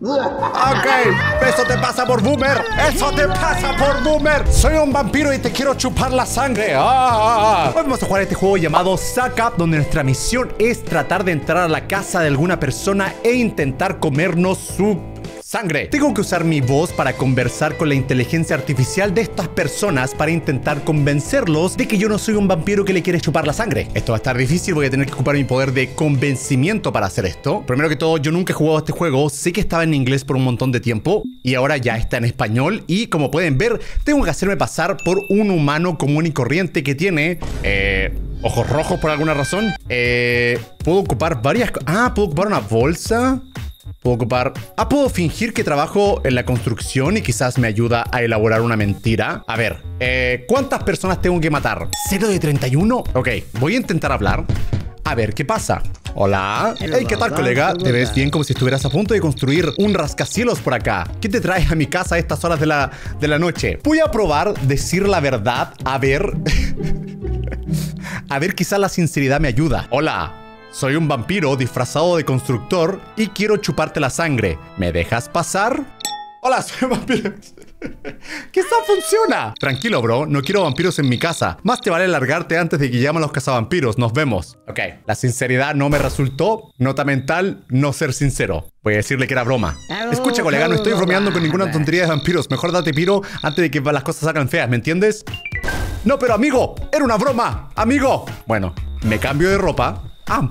Ok, eso te pasa por boomer. Eso te pasa por boomer. Soy un vampiro y te quiero chupar la sangre. Ah, ah, ah. Hoy vamos a jugar este juego llamado Suck Up, donde nuestra misión es tratar de entrar a la casa de alguna persona e intentar comernos su sangre. Tengo que usar mi voz para conversar con la inteligencia artificial de estas personas para intentar convencerlos de que yo no soy un vampiro que le quiere chupar la sangre. Esto va a estar difícil, voy a tener que ocupar mi poder de convencimiento para hacer esto. Primero que todo, yo nunca he jugado este juego, sé que estaba en inglés por un montón de tiempo y ahora ya está en español y como pueden ver, tengo que hacerme pasar por un humano común y corriente que tiene... Eh, ojos rojos por alguna razón. Eh, puedo ocupar varias... Ah, puedo ocupar una bolsa. Puedo ocupar... Ah, puedo fingir que trabajo en la construcción y quizás me ayuda a elaborar una mentira. A ver, eh, ¿cuántas personas tengo que matar? ¿Cero de 31? Ok, voy a intentar hablar. A ver, ¿qué pasa? Hola. Hey, ¿qué tal, colega? Te ves bien como si estuvieras a punto de construir un rascacielos por acá. ¿Qué te traes a mi casa a estas horas de la, de la noche? Voy a probar decir la verdad. A ver... a ver, quizás la sinceridad me ayuda. Hola. Soy un vampiro disfrazado de constructor y quiero chuparte la sangre. ¿Me dejas pasar? Hola, soy vampiro. ¡Quizá funciona! Tranquilo, bro. No quiero vampiros en mi casa. Más te vale largarte antes de que llamen los cazavampiros. Nos vemos. Ok. La sinceridad no me resultó. Nota mental, no ser sincero. Voy a decirle que era broma. Escucha, colega, no estoy bromeando con ninguna tontería de vampiros. Mejor date piro antes de que las cosas salgan feas, ¿me entiendes? No, pero amigo, era una broma. Amigo. Bueno, me cambio de ropa Ah,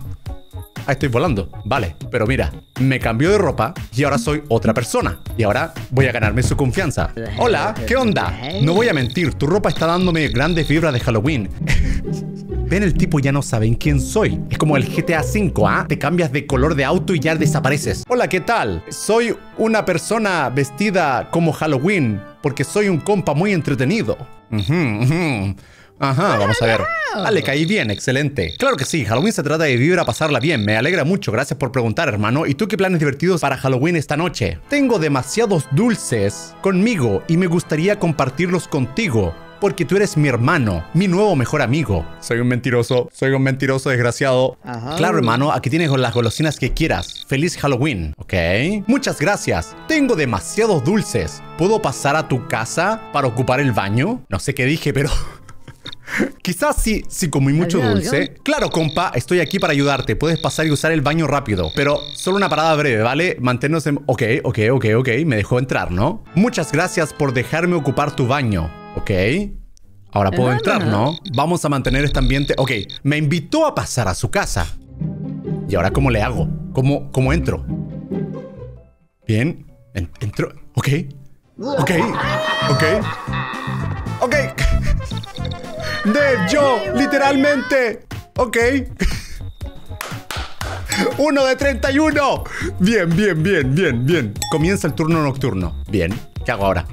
estoy volando. Vale, pero mira, me cambió de ropa y ahora soy otra persona. Y ahora voy a ganarme su confianza. Hola, ¿qué onda? No voy a mentir, tu ropa está dándome grandes vibras de Halloween. Ven, el tipo ya no saben quién soy. Es como el GTA V, ¿ah? Te cambias de color de auto y ya desapareces. Hola, ¿qué tal? Soy una persona vestida como Halloween porque soy un compa muy entretenido. Ajá, vamos a ver. Ah, le caí bien, excelente. Claro que sí, Halloween se trata de vivir a pasarla bien. Me alegra mucho, gracias por preguntar, hermano. ¿Y tú qué planes divertidos para Halloween esta noche? Tengo demasiados dulces conmigo y me gustaría compartirlos contigo. Porque tú eres mi hermano, mi nuevo mejor amigo. Soy un mentiroso, soy un mentiroso desgraciado. Claro, hermano, aquí tienes las golosinas que quieras. Feliz Halloween, ¿ok? Muchas gracias. Tengo demasiados dulces. ¿Puedo pasar a tu casa para ocupar el baño? No sé qué dije, pero... Quizás sí, sí comí mucho dulce. Claro, compa, estoy aquí para ayudarte. Puedes pasar y usar el baño rápido. Pero solo una parada breve, ¿vale? Manténnos en... Ok, ok, ok, ok. Me dejó entrar, ¿no? Muchas gracias por dejarme ocupar tu baño. Ok. Ahora puedo entrar, ¿no? Vamos a mantener este ambiente... Ok, me invitó a pasar a su casa. ¿Y ahora cómo le hago? ¿Cómo, cómo entro? Bien. entro... Ok. Ok. Ok. Ok. De yo, literalmente. Ok. Uno de 31. Bien, bien, bien, bien, bien. Comienza el turno nocturno. Bien. ¿Qué hago ahora?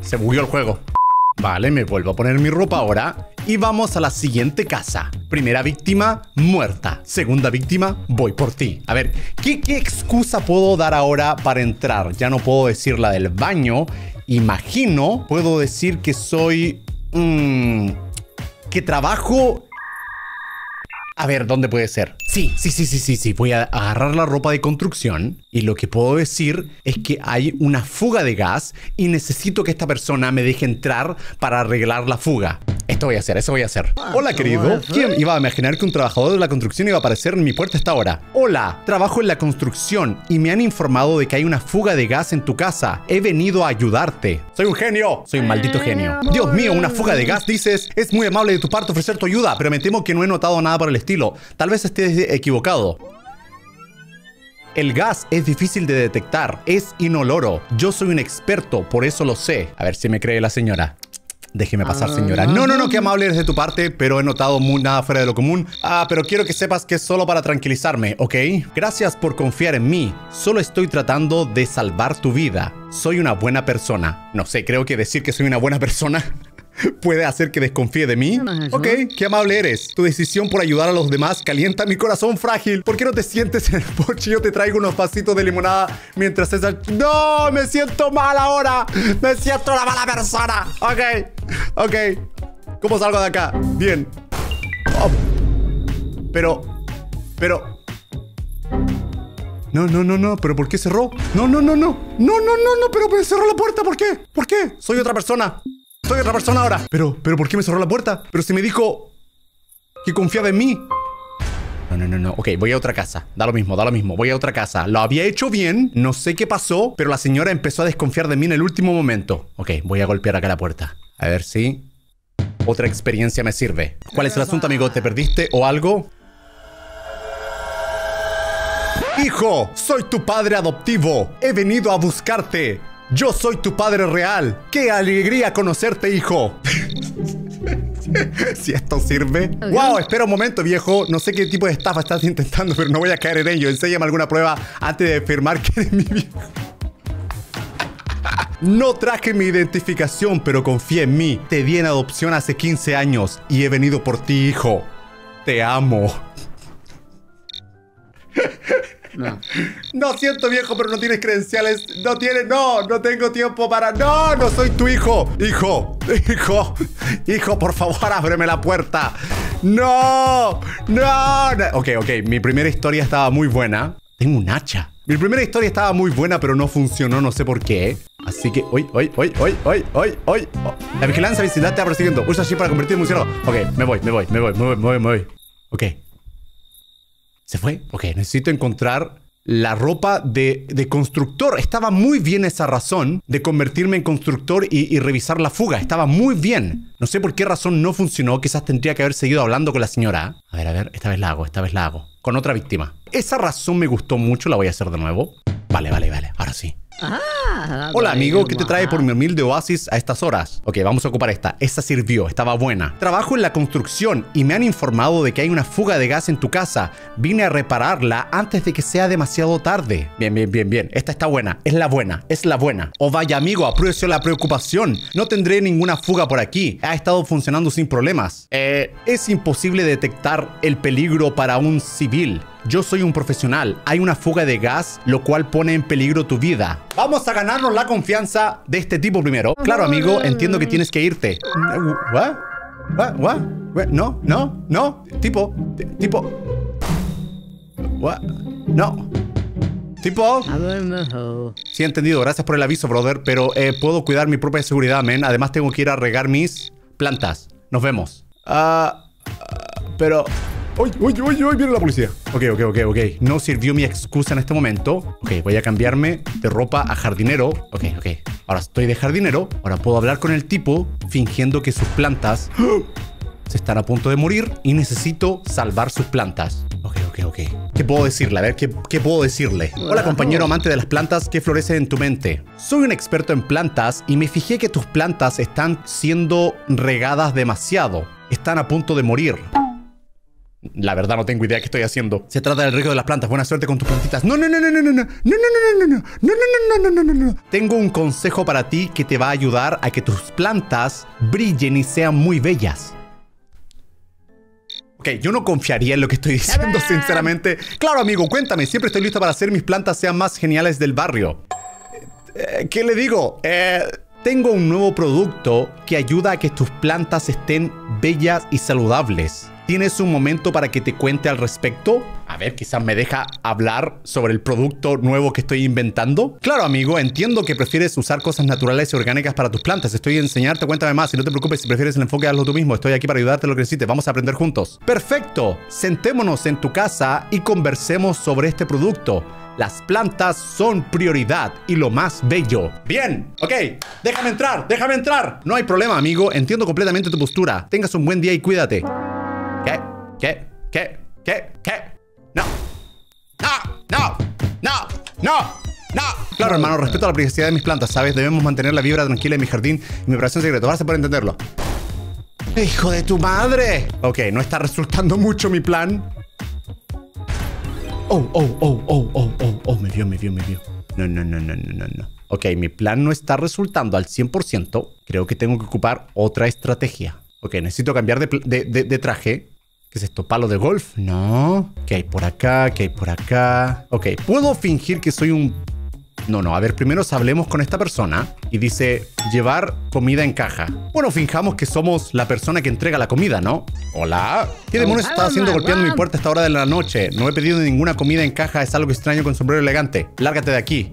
Se bugueó el juego. Vale, me vuelvo a poner mi ropa ahora. Y vamos a la siguiente casa. Primera víctima, muerta. Segunda víctima, voy por ti. A ver, ¿qué, ¿qué, excusa puedo dar ahora para entrar? Ya no puedo decir la del baño. Imagino, puedo decir que soy Mmm, que trabajo... A ver, ¿dónde puede ser? Sí, sí, sí, sí, sí, sí. Voy a agarrar la ropa de construcción y lo que puedo decir es que hay una fuga de gas y necesito que esta persona me deje entrar para arreglar la fuga. Esto voy a hacer, eso voy a hacer. Ah, Hola, querido. ¿Quién iba a imaginar que un trabajador de la construcción iba a aparecer en mi puerta a esta hora? Hola, trabajo en la construcción y me han informado de que hay una fuga de gas en tu casa. He venido a ayudarte. Soy un genio. Soy un maldito genio. Dios mío, una fuga de gas, dices. Es muy amable de tu parte ofrecer tu ayuda, pero me temo que no he notado nada por el estilo. Tal vez estés equivocado. El gas es difícil de detectar, es inoloro. Yo soy un experto, por eso lo sé. A ver si me cree la señora. Déjeme pasar, ah. señora. No, no, no, qué amable eres de tu parte, pero he notado muy, nada fuera de lo común. Ah, pero quiero que sepas que es solo para tranquilizarme, ¿ok? Gracias por confiar en mí. Solo estoy tratando de salvar tu vida. Soy una buena persona. No sé, creo que decir que soy una buena persona puede hacer que desconfíe de mí? Ok, qué amable eres. Tu decisión por ayudar a los demás calienta mi corazón frágil. ¿Por qué no te sientes en el porche yo te traigo unos pasitos de limonada mientras César... ¡No! ¡Me siento mal ahora! ¡Me siento una mala persona! Ok, ok. ¿Cómo salgo de acá? Bien. Oh. Pero... Pero... No, no, no, no. ¿Pero por qué cerró? No, no, no, no. No, no, no, no. Pero cerró la puerta. ¿Por qué? ¿Por qué? Soy otra persona. Soy otra persona ahora. Pero, pero ¿por qué me cerró la puerta? Pero si me dijo que confiaba en mí. No, no, no, no. Ok, voy a otra casa. Da lo mismo, da lo mismo. Voy a otra casa. Lo había hecho bien. No sé qué pasó, pero la señora empezó a desconfiar de mí en el último momento. Ok, voy a golpear acá la puerta. A ver si otra experiencia me sirve. ¿Cuál es el asunto, amigo? ¿Te perdiste o algo? Hijo, soy tu padre adoptivo. He venido a buscarte. Yo soy tu padre real. ¡Qué alegría conocerte, hijo! si esto sirve. ¡Wow! Espera un momento, viejo. No sé qué tipo de estafa estás intentando, pero no voy a caer en ello. Enséñame alguna prueba antes de afirmar que eres mi viejo. No traje mi identificación, pero confía en mí. Te di en adopción hace 15 años y he venido por ti, hijo. Te amo. No. No siento viejo, pero no tienes credenciales. No tienes, no, no tengo tiempo para. No, no soy tu hijo. Hijo, hijo, hijo, por favor, ábreme la puerta. No, no. Ok, ok, mi primera historia estaba muy buena. Tengo un hacha. Mi primera historia estaba muy buena, pero no funcionó, no sé por qué. Así que, hoy, hoy, hoy, hoy, hoy, hoy, hoy. La vigilancia visitar te va persiguiendo. Usa así para convertirme en murciélago. Ok, me voy, me voy, me voy, me voy, me voy, me voy. Ok, ¿Se fue? Ok, necesito encontrar la ropa de, constructor. Estaba muy bien esa razón de convertirme en constructor y, revisar la fuga. Estaba muy bien. No sé por qué razón no funcionó. Quizás tendría que haber seguido hablando con la señora. A ver, a ver, esta vez la hago, esta vez la hago. Con otra víctima. Esa razón me gustó mucho, la voy a hacer de nuevo. Vale, vale, vale. Ahora sí. Ah, Hola amigo, ¿qué te trae por mi humilde oasis a estas horas? Ok, vamos a ocupar esta. Esta sirvió, estaba buena. Trabajo en la construcción y me han informado de que hay una fuga de gas en tu casa. Vine a repararla antes de que sea demasiado tarde. Bien, bien, bien, bien. Esta está buena. Es la buena. Es la buena. Oh vaya amigo, aprecio la preocupación. No tendré ninguna fuga por aquí. Ha estado funcionando sin problemas. Eh, es imposible detectar el peligro para un civil. Yo soy un profesional. Hay una fuga de gas, lo cual pone en peligro tu vida. Vamos a ganarnos la confianza de este tipo primero. Claro, amigo, entiendo que tienes que irte. ¿What? ¿What? ¿What? No, no, no. Tipo, tipo. What? No. Tipo. Sí, entendido. Gracias por el aviso, brother. Pero eh, puedo cuidar mi propia seguridad, men. Además, tengo que ir a regar mis plantas. Nos vemos. Ah. pero. ¡Uy, uy, uy, uy! Viene la policía. Ok, ok, ok, ok. No sirvió mi excusa en este momento. Ok, voy a cambiarme de ropa a jardinero. Ok, ok. Ahora estoy de jardinero. Ahora puedo hablar con el tipo fingiendo que sus plantas se están a punto de morir y necesito salvar sus plantas. Ok, ok, ok. ¿Qué puedo decirle? A ver, ¿qué, ¿qué, puedo decirle? Hola, compañero amante de las plantas, ¿qué florece en tu mente? Soy un experto en plantas y me fijé que tus plantas están siendo regadas demasiado. Están a punto de morir. La verdad no tengo idea qué estoy haciendo. Se trata del riego de las plantas. Buena suerte con tus plantitas. No, no, no, no, no, no, no, no, no, no, no, no, no, no, no, no, no, no, no. Tengo un consejo para ti que te va a ayudar a que tus plantas brillen y sean muy bellas. Ok, yo no confiaría en lo que estoy diciendo, sinceramente. Claro, amigo, cuéntame. Siempre estoy listo para hacer mis plantas sean más geniales del barrio. ¿Qué le digo? Eh, tengo un nuevo producto que ayuda a que tus plantas estén bellas y saludables. ¿Tienes un momento para que te cuente al respecto? A ver, quizás me deja hablar sobre el producto nuevo que estoy inventando. Claro, amigo, entiendo que prefieres usar cosas naturales y orgánicas para tus plantas. Estoy a enseñarte, cuéntame más. Y no te preocupes, si prefieres el enfoque, hazlo tú mismo. Estoy aquí para ayudarte lo que necesites. Vamos a aprender juntos. Perfecto. Sentémonos en tu casa y conversemos sobre este producto. Las plantas son prioridad y lo más bello. Bien, ok, déjame entrar, déjame entrar. No hay problema, amigo, entiendo completamente tu postura. Tengas un buen día y cuídate. ¿Qué? ¿Qué? ¿Qué? ¿Qué? No. No, no, no, no. No. Claro, hermano, respeto a la privacidad de mis plantas, ¿sabes? Debemos mantener la vibra tranquila en mi jardín y mi operación secreta. Vas a poder entenderlo. ¡Hijo de tu madre! Ok, no está resultando mucho mi plan. Oh, oh, oh, oh, oh, oh, oh, me vio, me vio, me vio. No, no, no, no, no, no, no. Ok, mi plan no está resultando al 100%. Creo que tengo que ocupar otra estrategia. Ok, necesito cambiar de, de, de traje. ¿Qué es esto? ¿Palo de golf? No. ¿Qué hay por acá? ¿Qué hay por acá? Ok, puedo fingir que soy un No, no, a ver, primero hablemos con esta persona y dice llevar comida en caja. Bueno, finjamos que somos la persona que entrega la comida, ¿no? Hola. ¿Qué demonios está haciendo golpeando mi puerta a esta hora de la noche? No he pedido ninguna comida en caja, es algo extraño con sombrero elegante. Lárgate de aquí.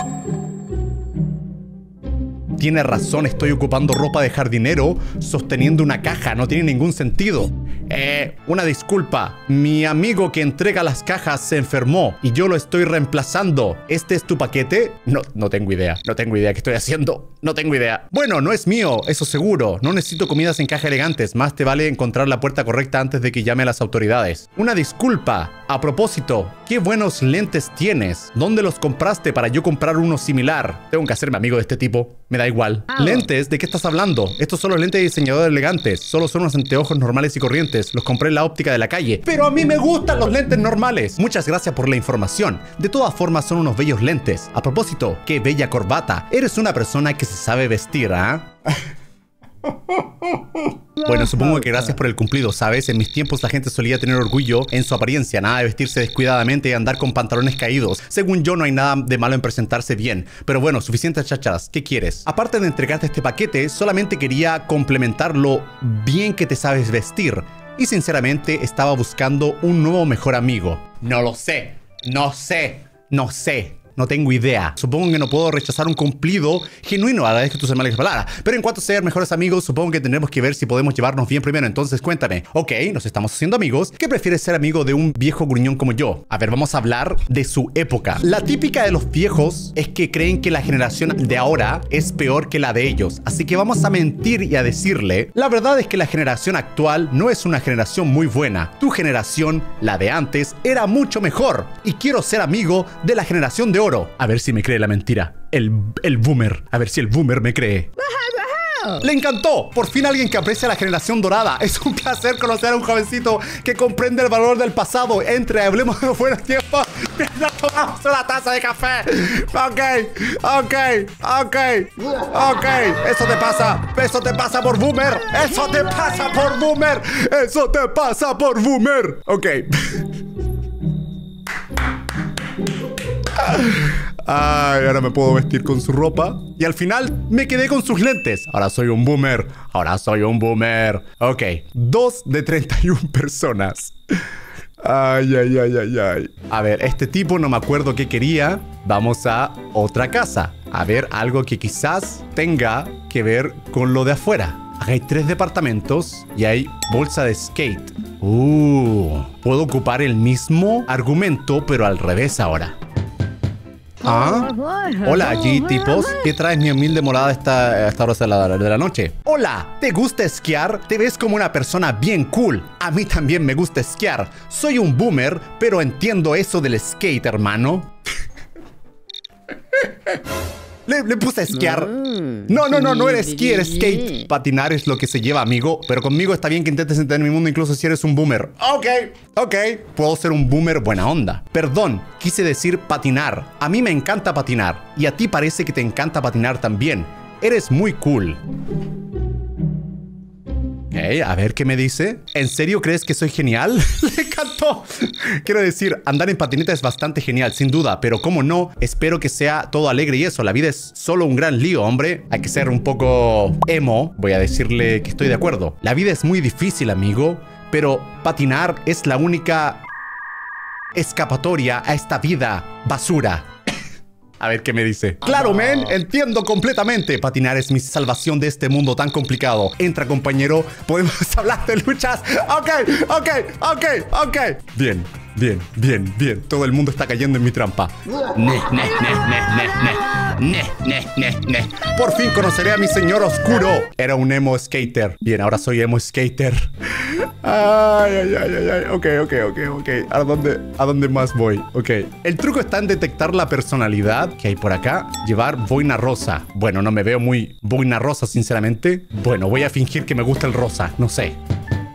Tiene razón, estoy ocupando ropa de jardinero sosteniendo una caja, no tiene ningún sentido. Eh, una disculpa. Mi amigo que entrega las cajas se enfermó y yo lo estoy reemplazando. ¿Este es tu paquete? No, no tengo idea. No tengo idea qué estoy haciendo. No tengo idea. Bueno, no es mío, eso seguro. No necesito comidas en caja elegantes. Más te vale encontrar la puerta correcta antes de que llame a las autoridades. Una disculpa. A propósito, qué buenos lentes tienes. ¿Dónde los compraste para yo comprar uno similar? Tengo que hacerme amigo de este tipo. Me da igual. ¿Lentes? ¿De qué estás hablando? Estos son los lentes de diseñador elegantes. Solo son unos anteojos normales y corrientes. Los compré en la óptica de la calle. Pero a mí me gustan los lentes normales. Muchas gracias por la información. De todas formas son unos bellos lentes. A propósito, qué bella corbata. Eres una persona que se sabe vestir, ¿ah? Bueno, supongo que gracias por el cumplido, ¿sabes? En mis tiempos la gente solía tener orgullo en su apariencia, nada de vestirse descuidadamente y andar con pantalones caídos. Según yo, no hay nada de malo en presentarse bien. Pero bueno, suficientes chacharas, ¿qué quieres? Aparte de entregarte este paquete, solamente quería complementar lo bien que te sabes vestir y sinceramente estaba buscando un nuevo mejor amigo. No lo sé, no sé, no sé. No tengo idea. Supongo que no puedo rechazar un cumplido genuino a la vez que tus hermanos palabras. Pero en cuanto a ser mejores amigos, supongo que tendremos que ver si podemos llevarnos bien primero. Entonces cuéntame. Ok, nos estamos haciendo amigos. ¿Qué prefieres ser amigo de un viejo gruñón como yo? A ver, vamos a hablar de su época. La típica de los viejos es que creen que la generación de ahora es peor que la de ellos. Así que vamos a mentir y a decirle, la verdad es que la generación actual no es una generación muy buena. Tu generación, la de antes, era mucho mejor. Y quiero ser amigo de la generación de oro. A ver si me cree la mentira. El, el boomer. A ver si el boomer me cree. ¡Le encantó! Por fin alguien que aprecia la generación dorada. Es un placer conocer a un jovencito que comprende el valor del pasado. Entre, hablemos de los buenos tiempos. Mientras tomamos una taza de café. Ok, ok, ok, ok. Eso te pasa. Eso te pasa por boomer. Eso te pasa por boomer. Eso te pasa por boomer. Ok. Ahora me puedo vestir con su ropa. Y al final me quedé con sus lentes. Ahora soy un boomer. Ahora soy un boomer. Ok, dos de 31 personas. Ay, ay, ay, ay, ay. A ver, este tipo no me acuerdo qué quería. Vamos a otra casa. A ver, algo que quizás tenga que ver con lo de afuera. hay tres departamentos y hay bolsa de skate. Uh, puedo ocupar el mismo argumento, pero al revés ahora. Ah, hola allí tipos, ¿qué traes mi humilde morada esta, esta hora de la, de la noche? Hola, ¿te gusta esquiar? Te ves como una persona bien cool. A mí también me gusta esquiar. Soy un boomer, pero entiendo eso del skate, hermano. Le, puse a esquiar. Mm, no, no, no, no eres esquí, eres skate. Patinar es lo que se lleva, amigo. Pero conmigo está bien que intentes entender mi mundo incluso si eres un boomer. Ok, ok. Puedo ser un boomer buena onda. Perdón, quise decir patinar. A mí me encanta patinar. Y a ti parece que te encanta patinar también. Eres muy cool a ver qué me dice. ¿En serio crees que soy genial? Le Quiero decir, andar en patineta es bastante genial, sin duda, pero como no, espero que sea todo alegre y eso. La vida es solo un gran lío, hombre. Hay que ser un poco emo. Voy a decirle que estoy de acuerdo. La vida es muy difícil, amigo, pero patinar es la única escapatoria a esta vida basura. A ver qué me dice. Claro, men, entiendo completamente. Patinar es mi salvación de este mundo tan complicado. Entra, compañero. Podemos hablar de luchas. Ok, ok, ok, ok. Bien, bien, bien, bien. Todo el mundo está cayendo en mi trampa. Por fin conoceré a mi señor oscuro. Era un emo skater. Bien, ahora soy emo skater. Ay, ay, ay, ay, ay. Ok, ok, ok, ok. ¿A dónde, ¿A dónde más voy? Ok. El truco está en detectar la personalidad que hay por acá. Llevar boina rosa. Bueno, no me veo muy boina rosa, sinceramente. Bueno, voy a fingir que me gusta el rosa. No sé.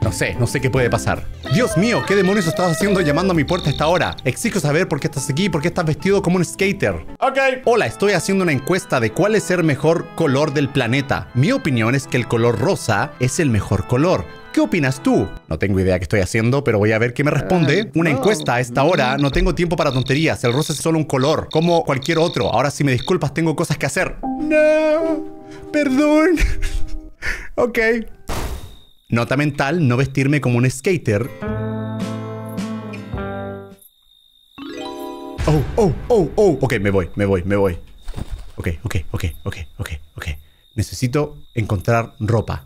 No sé, no sé qué puede pasar. Dios mío, ¿qué demonios estás haciendo llamando a mi puerta a esta hora? Exijo saber por qué estás aquí, por qué estás vestido como un skater. Ok. Hola, estoy haciendo una encuesta de cuál es el mejor color del planeta. Mi opinión es que el color rosa es el mejor color. ¿Qué opinas tú? No tengo idea qué estoy haciendo, pero voy a ver qué me responde. Una encuesta a esta hora. No tengo tiempo para tonterías. El rosa es solo un color, como cualquier otro. Ahora, si me disculpas, tengo cosas que hacer. No, perdón. ok. Nota mental, no vestirme como un skater. Oh, oh, oh, oh. Ok, me voy, me voy, me voy. Ok, ok, ok, ok, ok, ok. Necesito encontrar ropa.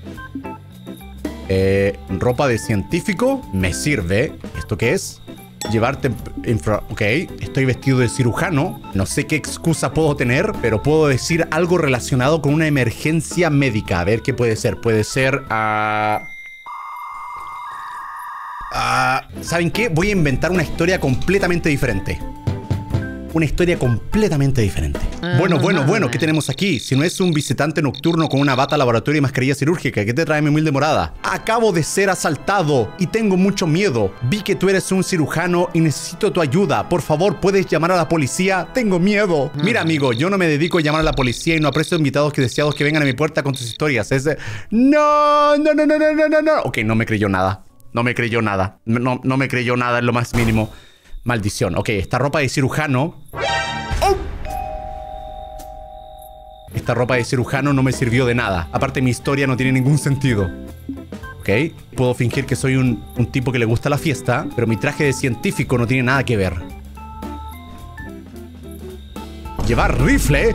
Eh, ropa de científico me sirve. ¿Esto qué es? Llevarte infra... Ok, estoy vestido de cirujano. No sé qué excusa puedo tener, pero puedo decir algo relacionado con una emergencia médica. A ver qué puede ser. Puede ser... ah, ah, ¿Saben qué? Voy a inventar una historia completamente diferente una historia completamente diferente. Bueno, bueno, bueno, ¿qué tenemos aquí? Si no es un visitante nocturno con una bata laboratorio y mascarilla cirúrgica, ¿qué te trae mi humilde morada? Acabo de ser asaltado y tengo mucho miedo. Vi que tú eres un cirujano y necesito tu ayuda. Por favor, ¿puedes llamar a la policía? Tengo miedo. Mira, amigo, yo no me dedico a llamar a la policía y no aprecio invitados que deseados que vengan a mi puerta con tus historias. Es... No, no, no, no, no, no, no, no. Ok, no me creyó nada. No me creyó nada. No, no me creyó nada en lo más mínimo. Maldición. Ok, esta ropa de cirujano. Esta ropa de cirujano no me sirvió de nada. Aparte, mi historia no tiene ningún sentido. Ok, puedo fingir que soy un, un tipo que le gusta la fiesta, pero mi traje de científico no tiene nada que ver. ¿Llevar rifle?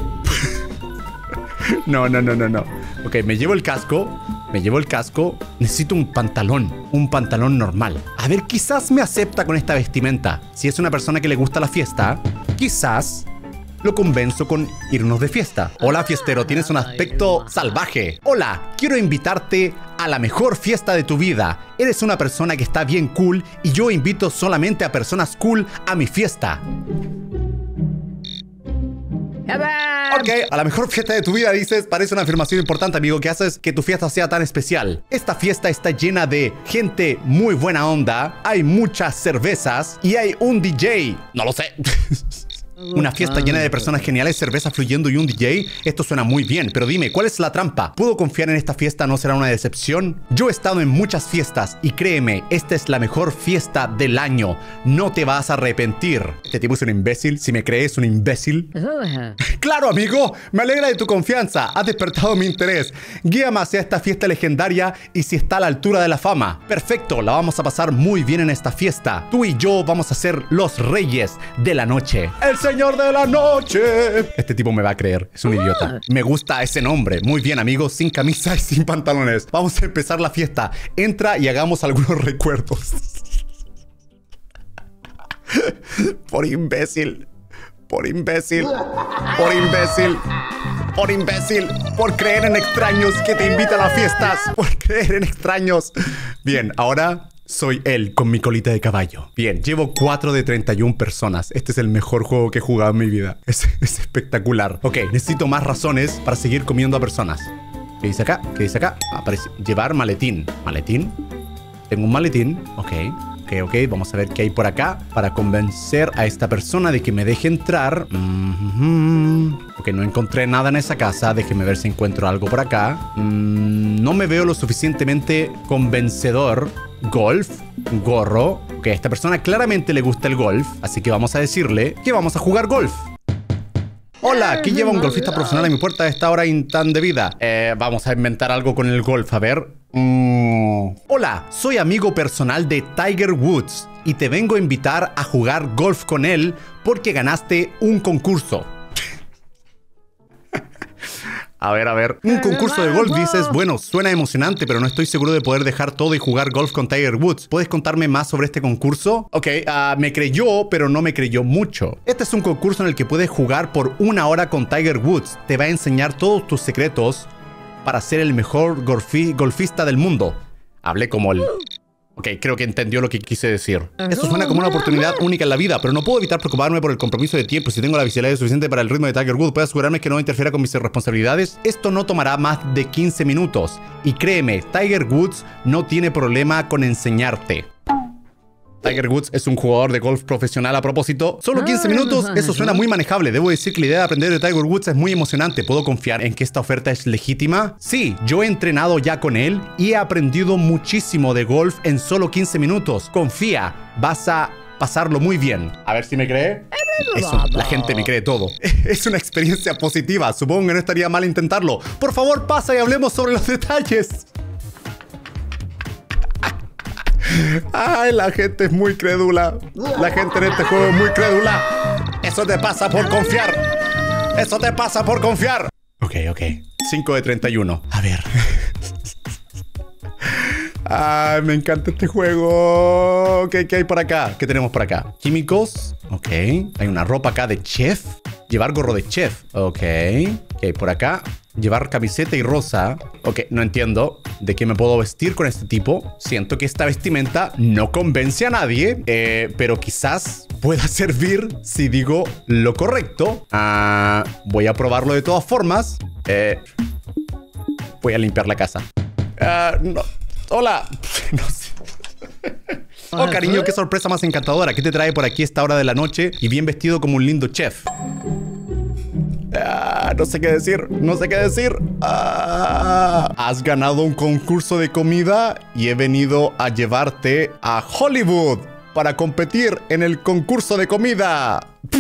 no, no, no, no, no. Ok, me llevo el casco. Me llevo el casco. Necesito un pantalón. Un pantalón normal. A ver, quizás me acepta con esta vestimenta. Si es una persona que le gusta la fiesta, quizás lo convenzo con irnos de fiesta. Hola fiestero, tienes un aspecto salvaje. Hola, quiero invitarte a la mejor fiesta de tu vida. Eres una persona que está bien cool y yo invito solamente a personas cool a mi fiesta. Ok, a la mejor fiesta de tu vida dices, parece una afirmación importante, amigo, que haces que tu fiesta sea tan especial. Esta fiesta está llena de gente muy buena onda, hay muchas cervezas y hay un DJ. No lo sé. Una fiesta llena de personas geniales, cerveza fluyendo y un DJ. Esto suena muy bien, pero dime, ¿cuál es la trampa? ¿Puedo confiar en esta fiesta? ¿No será una decepción? Yo he estado en muchas fiestas y créeme, esta es la mejor fiesta del año. No te vas a arrepentir. Este tipo es un imbécil. Si me crees, un imbécil. claro, amigo. Me alegra de tu confianza. Has despertado mi interés. Guíame hacia esta fiesta legendaria y si está a la altura de la fama. Perfecto, la vamos a pasar muy bien en esta fiesta. Tú y yo vamos a ser los reyes de la noche. El señor de la noche. Este tipo me va a creer. Es un idiota. Me gusta ese nombre. Muy bien, amigos. Sin camisa y sin pantalones. Vamos a empezar la fiesta. Entra y hagamos algunos recuerdos. Por imbécil. Por imbécil. Por imbécil. Por imbécil. Por creer en extraños que te invitan a fiestas. Por creer en extraños. Bien, ahora soy él con mi colita de caballo. Bien, llevo 4 de 31 personas. Este es el mejor juego que he jugado en mi vida. Es, es espectacular. Ok, necesito más razones para seguir comiendo a personas. ¿Qué dice acá? ¿Qué dice acá? Aparece. Llevar maletín. ¿Maletín? Tengo un maletín. Ok. Ok, ok, vamos a ver qué hay por acá para convencer a esta persona de que me deje entrar. Mm Ok, no encontré nada en esa casa. Déjeme ver si encuentro algo por acá. Mm, no me veo lo suficientemente convencedor. Golf, gorro. Ok, a esta persona claramente le gusta el golf, así que vamos a decirle que vamos a jugar golf. Hola, aquí lleva un golfista profesional a mi puerta a esta hora tan de vida. Eh, vamos a inventar algo con el golf, a ver. Mm. Hola, soy amigo personal de Tiger Woods y te vengo a invitar a jugar golf con él porque ganaste un concurso. A ver, a ver. Un concurso de golf dices, bueno, suena emocionante, pero no estoy seguro de poder dejar todo y jugar golf con Tiger Woods. ¿Puedes contarme más sobre este concurso? Ok, uh, me creyó, pero no me creyó mucho. Este es un concurso en el que puedes jugar por una hora con Tiger Woods. Te va a enseñar todos tus secretos para ser el mejor golfi golfista del mundo. Hablé como el... Ok, creo que entendió lo que quise decir. Esto suena como una oportunidad única en la vida, pero no puedo evitar preocuparme por el compromiso de tiempo. Si tengo la visibilidad suficiente para el ritmo de Tiger Woods, ¿puedo asegurarme que no interfiera con mis responsabilidades? Esto no tomará más de 15 minutos. Y créeme, Tiger Woods no tiene problema con enseñarte. Tiger Woods es un jugador de golf profesional a propósito. Solo 15 minutos, eso suena muy manejable. Debo decir que la idea de aprender de Tiger Woods es muy emocionante. ¿Puedo confiar en que esta oferta es legítima? Sí, yo he entrenado ya con él y he aprendido muchísimo de golf en solo 15 minutos. Confía, vas a pasarlo muy bien. A ver si me cree. Eso, la gente me cree todo. Es una experiencia positiva. Supongo que no estaría mal intentarlo. Por favor, pasa y hablemos sobre los detalles. Ay, la gente es muy crédula. La gente en este juego es muy crédula. Eso te pasa por confiar. Eso te pasa por confiar. Ok, ok. 5 de 31. A ver. Ay, me encanta este juego. Ok, ¿qué hay por acá? ¿Qué tenemos por acá? Químicos. Ok. Hay una ropa acá de chef. Llevar gorro de chef. Ok. ¿Qué hay por acá? Llevar camiseta y rosa. Ok, no entiendo de qué me puedo vestir con este tipo. Siento que esta vestimenta no convence a nadie, eh, pero quizás pueda servir si digo lo correcto. Ah, voy a probarlo de todas formas. Eh, voy a limpiar la casa. Ah, no. Hola. no sé. Oh, cariño, qué sorpresa más encantadora. ¿Qué te trae por aquí esta hora de la noche y bien vestido como un lindo chef? Ah, no sé qué decir, no sé qué decir. Ah, has ganado un concurso de comida y he venido a llevarte a Hollywood para competir en el concurso de comida. ¡No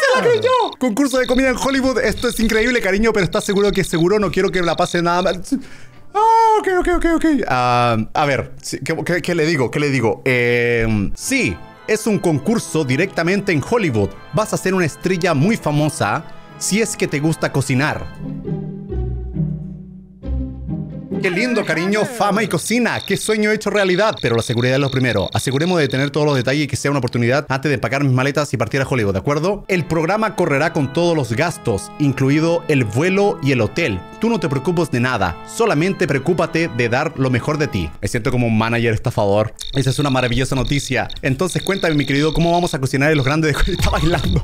se la creyó! Concurso de comida en Hollywood. Esto es increíble, cariño, pero ¿estás seguro que es seguro? No quiero que la pase nada mal. Ah, ok, ok, ok, ok. Ah, a ver, ¿qué, ¿qué, le digo? ¿Qué le digo? Eh, sí, es un concurso directamente en Hollywood. Vas a ser una estrella muy famosa si es que te gusta cocinar. Qué lindo, cariño, fama y cocina. Qué sueño hecho realidad. Pero la seguridad es lo primero. Aseguremos de tener todos los detalles y que sea una oportunidad antes de empacar mis maletas y partir a Hollywood, ¿de acuerdo? El programa correrá con todos los gastos, incluido el vuelo y el hotel. Tú no te preocupes de nada. Solamente preocúpate de dar lo mejor de ti. Me siento como un manager estafador. Esa es una maravillosa noticia. Entonces cuéntame, mi querido, cómo vamos a cocinar en los grandes de... Está bailando.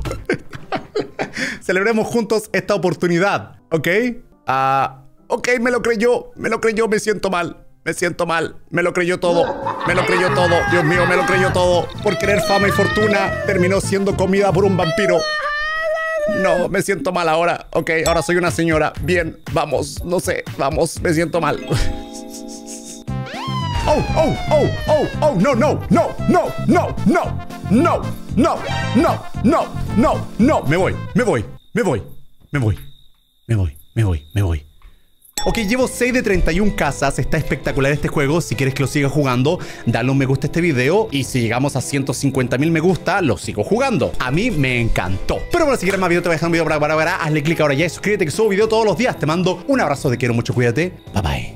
Celebremos juntos esta oportunidad, ¿ok? Ah... Ok, me lo creyó, me lo creyó, me siento mal. Me siento mal, me lo creyó todo, me lo creyó todo, Dios mío, me lo creyó todo. Por querer fama y fortuna, terminó siendo comida por un vampiro. No, me siento mal ahora. Ok, ahora soy una señora. Bien, vamos, no sé, vamos, me siento mal. Oh, oh, oh, oh, oh, no, no, no, no, no, no, no, no, no, no, no, no, me voy, me voy, me voy, me voy, me voy, me voy, me voy. Ok, llevo 6 de 31 casas, está espectacular este juego, si quieres que lo siga jugando, dale un me gusta a este video y si llegamos a 150 mil me gusta, lo sigo jugando. A mí me encantó. Pero bueno, si quieres más video te voy a dejar un video para, para, para, hazle clic ahora ya y suscríbete que subo video todos los días. Te mando un abrazo, te quiero mucho, cuídate, bye bye.